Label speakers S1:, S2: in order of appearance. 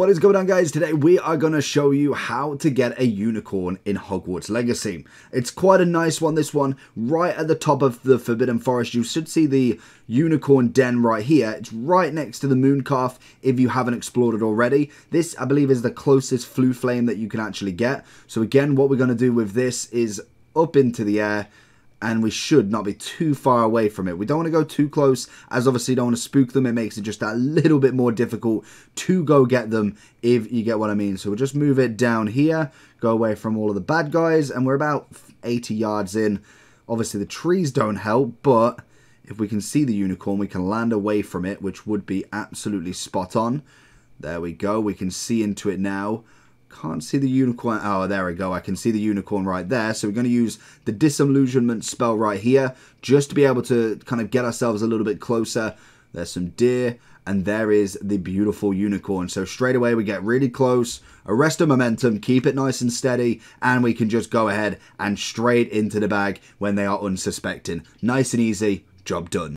S1: What is going on guys? Today we are going to show you how to get a unicorn in Hogwarts Legacy. It's quite a nice one, this one. Right at the top of the Forbidden Forest, you should see the unicorn den right here. It's right next to the moon calf if you haven't explored it already. This, I believe, is the closest Floo flame that you can actually get. So again, what we're going to do with this is up into the air and we should not be too far away from it. We don't want to go too close, as obviously don't want to spook them. It makes it just a little bit more difficult to go get them, if you get what I mean. So we'll just move it down here, go away from all of the bad guys, and we're about 80 yards in. Obviously the trees don't help, but if we can see the unicorn, we can land away from it, which would be absolutely spot on. There we go. We can see into it now. Can't see the unicorn. Oh, there we go. I can see the unicorn right there. So we're going to use the disillusionment spell right here just to be able to kind of get ourselves a little bit closer. There's some deer and there is the beautiful unicorn. So straight away we get really close, Arresto Momentum, keep it nice and steady, and we can just go ahead and straight into the bag when they are unsuspecting. Nice and easy, job done.